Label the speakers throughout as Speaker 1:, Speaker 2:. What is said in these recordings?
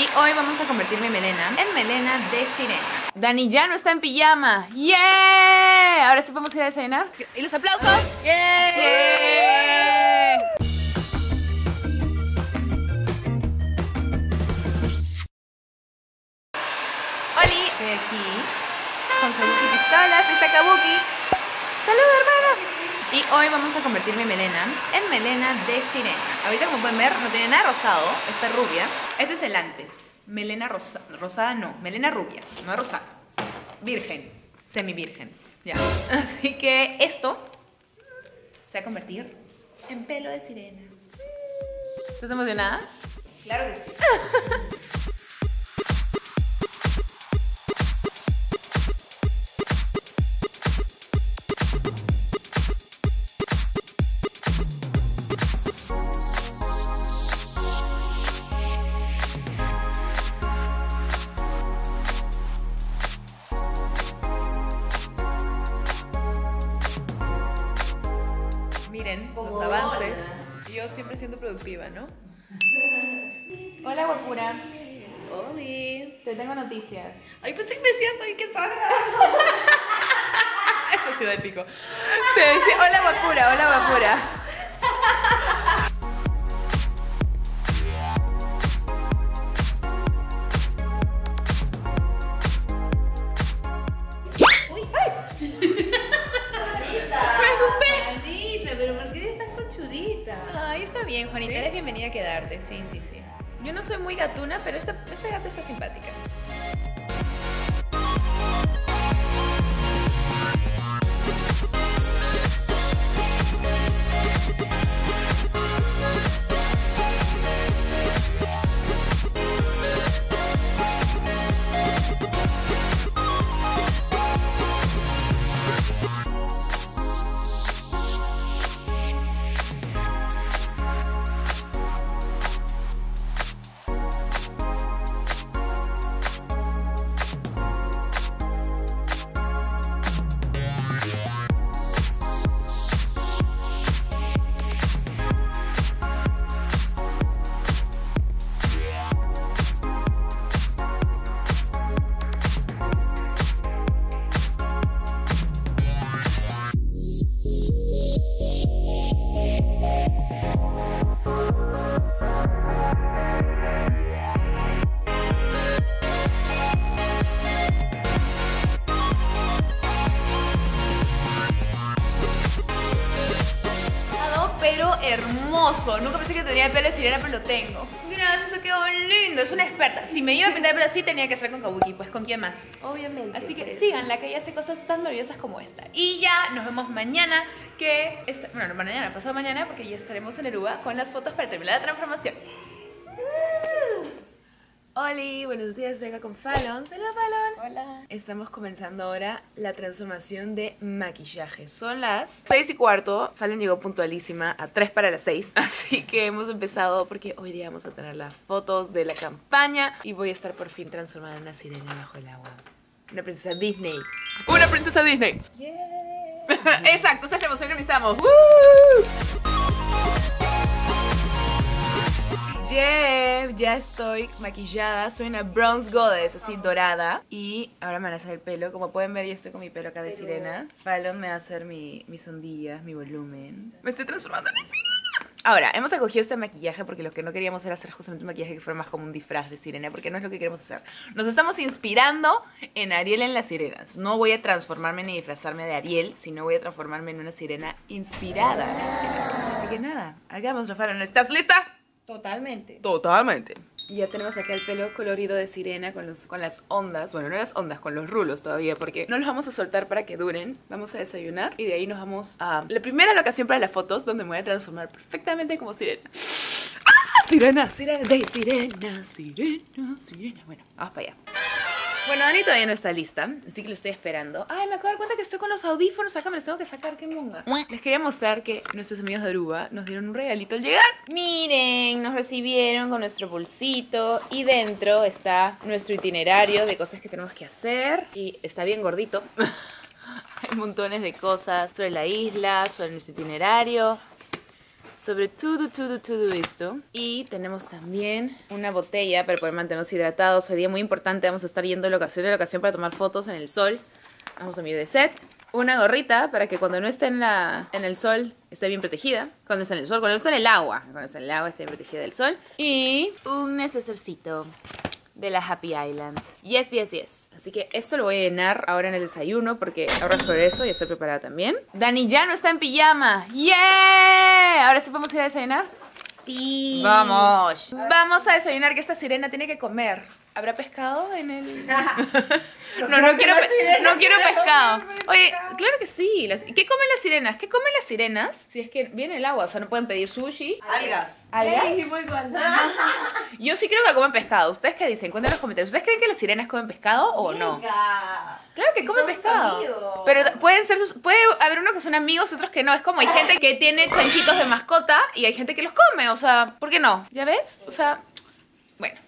Speaker 1: Y hoy vamos a convertir mi melena en melena de sirena. Dani ya no está en pijama. ¡Yeah! Ahora sí podemos ir a desayunar. ¿Y los aplausos? ¡Yeah! Oli, estoy aquí con Kabuki Pistolas. Ahí está Kabuki. ¡Saludos, hermana! Y hoy vamos a convertir mi melena en melena de sirena. Ahorita como pueden ver no tiene nada rosado, está rubia. Este es el antes. Melena rosa, rosada no, melena rubia, no rosada. Virgen, semi virgen. Ya. Así que esto se va a convertir en pelo de sirena. ¿Estás emocionada?
Speaker 2: Claro que sí.
Speaker 1: Hola, guapura.
Speaker 2: Oli.
Speaker 1: Te tengo noticias.
Speaker 2: Ay, que me decías también que estaba grabando.
Speaker 1: Eso ha sido épico. Te decía, hola, guapura, hola, guapura. Me asusté.
Speaker 2: Maldita, pero ¿por qué eres tan conchudita?
Speaker 1: Ay, está bien, Juanita,
Speaker 2: ¿Sí?
Speaker 1: eres bienvenida a quedarte. Sí, sí, sí. Yo no soy muy gatuna, pero esta, esta gata está simpática. Pero hermoso. Nunca pensé que tendría pelo de sirena, pero lo tengo. Gracias, se quedó lindo. Es una experta. Si me iba a pintar el pelo así, tenía que ser con Kabuki. Pues, ¿con quién más?
Speaker 2: Obviamente.
Speaker 1: Así que
Speaker 2: pues.
Speaker 1: síganla, que ella hace cosas tan maravillosas como esta. Y ya nos vemos mañana, que... esta- bueno, no mañana, pasado mañana, porque ya estaremos en Aruba con las fotos para terminar la transformación. Oli, buenos días, estoy acá con Fallon. Hola, Fallon.
Speaker 2: Hola.
Speaker 1: Estamos comenzando ahora la transformación de maquillaje. Son las 6 y cuarto. Fallon llegó puntualísima a 3 para las 6. Así que hemos empezado porque hoy día vamos a tener las fotos de la campaña y voy a estar por fin transformada en una sirena bajo el agua. Una princesa Disney. ¡Una princesa Disney! Exacto, esa es la emoción que necesitamos. ¡Woo! Yeah, ya estoy maquillada, soy una bronze goddess, así dorada. Y ahora me van a hacer el pelo, como pueden ver yo estoy con mi pelo acá de sirena. Fallon me va a hacer mi, mis ondillas, mi volumen. Me estoy transformando en sirena. Ahora, hemos acogido este maquillaje porque lo que no queríamos era hacer justamente un maquillaje que fuera más como un disfraz de sirena Porque no es lo que queremos hacer. Nos estamos inspirando en Ariel en las sirenas. No voy a transformarme ni disfrazarme de Ariel Sino voy a transformarme en una sirena inspirada. Así que nada, hagámoslo Fallon, ¿estás lista?
Speaker 2: Totalmente.
Speaker 1: Totalmente. Y ya tenemos acá el pelo colorido de sirena con, los, con las ondas. Bueno, no las ondas, con los rulos todavía, porque no los vamos a soltar para que duren. Vamos a desayunar y de ahí nos vamos a la primera locación para las fotos, donde me voy a transformar perfectamente como sirena. ¡Ah! Sirena, sirena, de sirena, sirena, sirena. Bueno, vamos para allá. Bueno, Dani todavía no está lista, así que lo estoy esperando. Ay, me acabo de dar cuenta que estoy con los audífonos acá, me los tengo que sacar, qué monga. Les quería mostrar que nuestros amigos de Aruba nos dieron un regalito al llegar. Miren, nos recibieron con nuestro bolsito y dentro está nuestro itinerario de cosas que tenemos que hacer y está bien gordito. Hay montones de cosas sobre la isla, sobre nuestro itinerario, sobre todo, todo, todo esto. Y tenemos también una botella para poder mantenernos hidratados. Hoy día muy importante, vamos a estar yendo de locación a locación para tomar fotos en el sol. Vamos a mirar de set. Una gorrita para que cuando no esté en, la, en el sol esté bien protegida. Cuando esté en el sol, cuando esté en el agua. Cuando esté en el agua esté bien protegida del sol. Y un necesercito de la Happy Island. Yes, yes, yes. Así que esto lo voy a llenar ahora en el desayuno porque ahora es por eso y estoy preparada también. Dani ya no está en pijama. ¡Yeah! Ahora sí podemos ir a desayunar.
Speaker 2: Sí.
Speaker 1: Vamos. Vamos a desayunar que esta sirena tiene que comer. ¿Habrá pescado en el.? no, no quiero, pe- no quiero pescado. Oye, claro que sí. Las- ¿Qué comen las sirenas? ¿Qué comen las sirenas? Si es que viene el agua, o sea, no pueden pedir sushi.
Speaker 2: Algas.
Speaker 1: ¿Algas? Yo sí creo que comen pescado. ¿Ustedes qué dicen? Cuéntanos en los comentarios. ¿Ustedes creen que las sirenas comen pescado o no?
Speaker 2: Venga.
Speaker 1: Claro que
Speaker 2: Si
Speaker 1: comen pescado.
Speaker 2: amigos.
Speaker 1: Pero pueden ser sus, puede haber unos que son amigos, otros que no. Es como hay gente que tiene chanchitos de mascota y hay gente que los come. O sea, ¿por qué no? ¿Ya ves? O sea, bueno,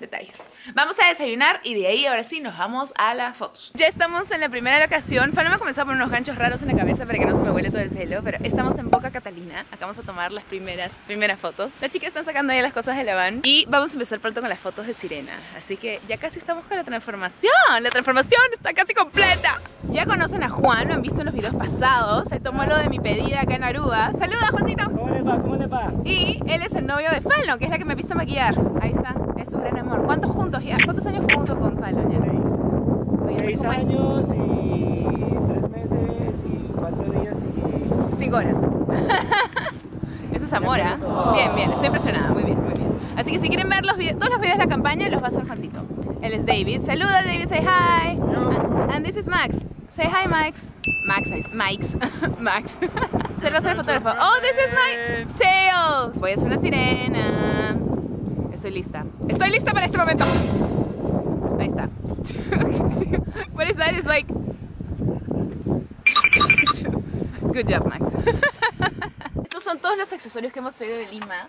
Speaker 1: detalles. Vamos a desayunar y de ahí ahora sí nos vamos a las fotos. Ya estamos en la primera locación. Fano me ha comenzado a poner unos ganchos raros en la cabeza para que no se me huele todo el pelo, pero estamos en Boca Catalina. Acá vamos a tomar las primeras, primeras fotos. Las chicas están sacando ya las cosas de la van y vamos a empezar pronto con las fotos de Sirena. Así que ya casi estamos con la transformación. La transformación está casi completa. Ya conocen a Juan, lo han visto en los videos pasados. Él tomó lo de mi pedida acá en Aruba. ¡Saluda, Juancito!
Speaker 3: ¿Cómo le va? ¿Cómo le va?
Speaker 1: Y él es el novio de Fallon, que es la que me ha visto maquillar. Ahí está, es su gran amor. ¿Cuántos juntos ya? ¿Cuántos años juntos con Fallon ya? Oye,
Speaker 3: Seis
Speaker 1: ¿cómo es?
Speaker 3: años y tres meses y cuatro días y...
Speaker 1: Cinco horas. Eso es amor, ¿ah? Bien, bien, estoy impresionada, muy bien, muy bien. Así que si quieren ver los todos los videos de la campaña, los va a hacer Juancito. Él es David. Saluda, David, say hi. And, and this is Max. Say hi, Max. Max, Max. Max. Se lo va a hacer el fotógrafo. Oh, this is my tail. Voy a hacer una sirena. Estoy lista. Estoy lista para este momento. Ahí está. What is that? It's like. Good job, Max. Estos son todos los accesorios que hemos traído de Lima.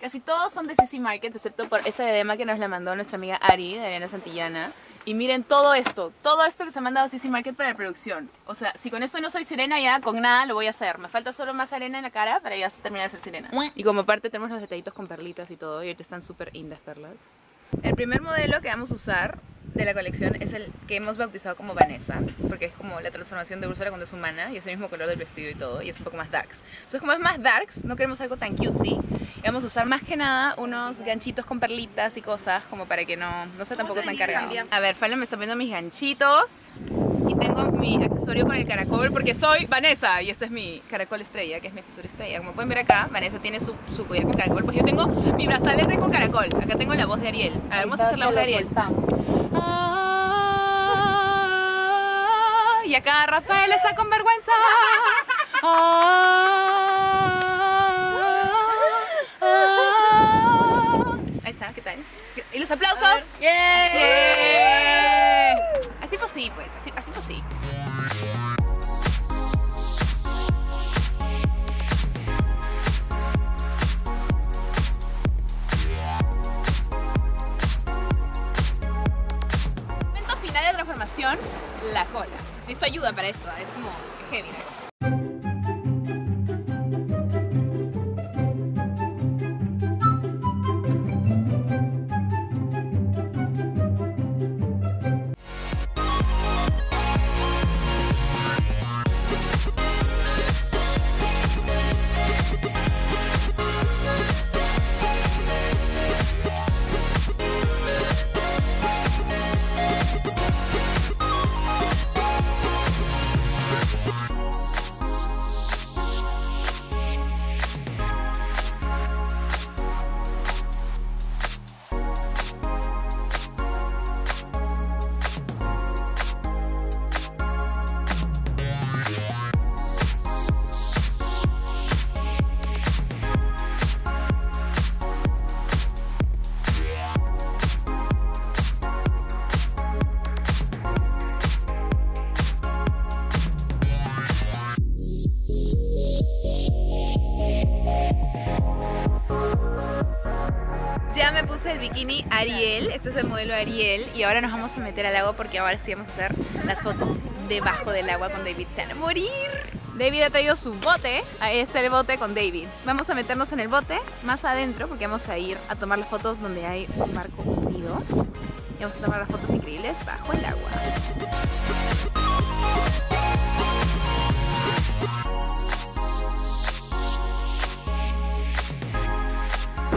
Speaker 1: Casi todos son de CC Market, excepto por esta diadema que nos la mandó nuestra amiga Ari, de Ariana Santillana. Y miren todo esto, todo esto que se ha mandado CC Market para la producción. O sea, si con esto no soy sirena, ya con nada lo voy a hacer. Me falta solo más arena en la cara para ya terminar de ser sirena. Y como parte tenemos los detallitos con perlitas y todo, y ahorita están súper in las perlas. El primer modelo que vamos a usar de la colección es el que hemos bautizado como Vanessa, porque es como la transformación de Úrsula cuando es humana y es el mismo color del vestido y todo, y es un poco más darks. Entonces, como es más darks, no queremos algo tan cutesy, y vamos a usar más que nada unos ganchitos con perlitas y cosas, como para que no, no sea tampoco tan cargado. A ver, Fallon me está poniendo mis ganchitos. Y tengo mi accesorio con el caracol porque soy Vanessa y este es mi caracol estrella, que es mi accesorio estrella. Como pueden ver acá, Vanessa tiene su, su collar con caracol. Pues yo tengo mi brazalete con caracol. Acá tengo la voz de Ariel. A ver, vamos a hacer la voz de Ariel. Ah, y acá Rafael está con vergüenza. Ah, ah. Ahí está, ¿qué tal? ¿Y los aplausos? ¡Yeah! Bikini Ariel, este es el modelo Ariel y ahora nos vamos a meter al agua porque ahora sí vamos a hacer las fotos debajo del agua con David se van a morir. David ha traído su bote. Ahí está el bote con David. Vamos a meternos en el bote más adentro porque vamos a ir a tomar las fotos donde hay un barco hundido. Y vamos a tomar las fotos increíbles bajo el agua.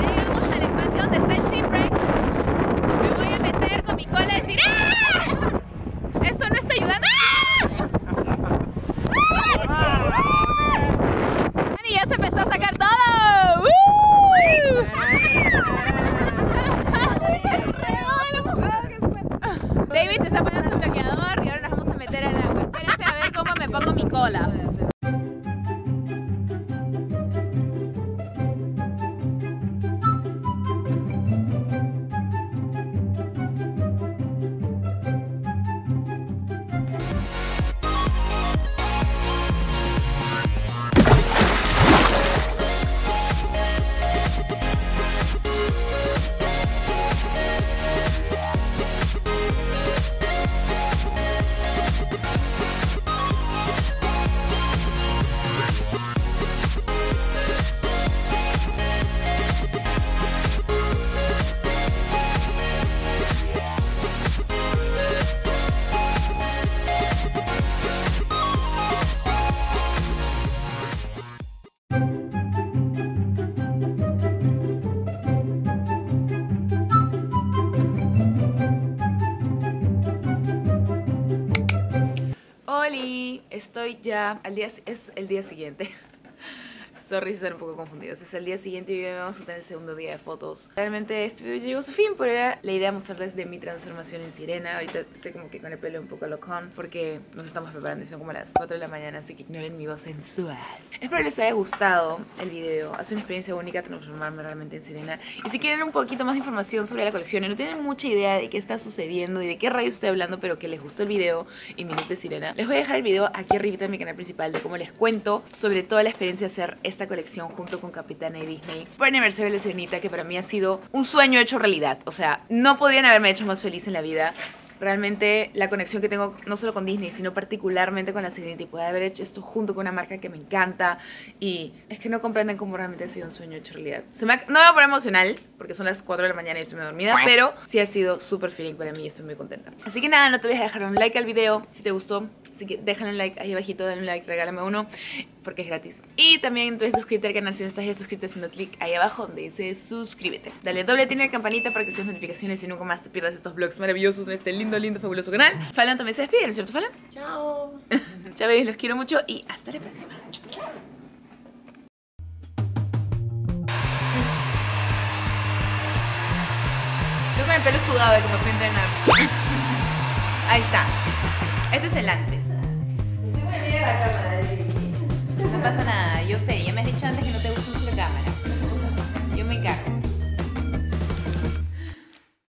Speaker 1: Llegamos al espacio donde está estoy ya al día es el día siguiente. Sorry, estar un poco confundidos. Es el día siguiente y hoy vamos a tener el segundo día de fotos. Realmente este video llegó a su fin, pero era la idea mostrarles de mi transformación en sirena. Ahorita estoy como que con el pelo un poco locón porque nos estamos preparando y son como las 4 de la mañana, así que ignoren mi voz sensual. Espero les haya gustado el video. Hace una experiencia única transformarme realmente en sirena. Y si quieren un poquito más de información sobre la colección y no tienen mucha idea de qué está sucediendo y de qué rayos estoy hablando, pero que les gustó el video y mi look de sirena, les voy a dejar el video aquí arribita en mi canal principal de cómo les cuento sobre toda la experiencia de hacer esta colección junto con Capitana y Disney por aniversario de la Sirenita, que para mí ha sido un sueño hecho realidad. O sea, no podrían haberme hecho más feliz en la vida. Realmente la conexión que tengo no solo con Disney, sino particularmente con la Sirenita y poder haber hecho esto junto con una marca que me encanta y es que no comprenden cómo realmente ha sido un sueño hecho realidad. Se me ha- no me voy a poner emocional porque son las 4 de la mañana y estoy dormida, pero sí ha sido súper feeling para mí y estoy muy contenta. Así que nada, no te olvides de dejar un like al video si te gustó. Así que déjale un like ahí abajito, dale un like, regálame uno porque es gratis. Y también puedes suscribirte al canal si no estás ya suscrito haciendo clic ahí abajo donde dice suscríbete. Dale doble tiene la campanita para que seas notificaciones y nunca más te pierdas estos vlogs maravillosos en este lindo, lindo, fabuloso canal. Falan también se despide, ¿no es cierto, Falan?
Speaker 2: Chao.
Speaker 1: Veis, los quiero mucho y hasta la próxima. Yo con el pelo sudado de me fui a entrenar. Ahí está. Este es el antes. No pasa nada, yo sé, ya me has dicho antes que no te gusta mucho la cámara. Yo me encargo.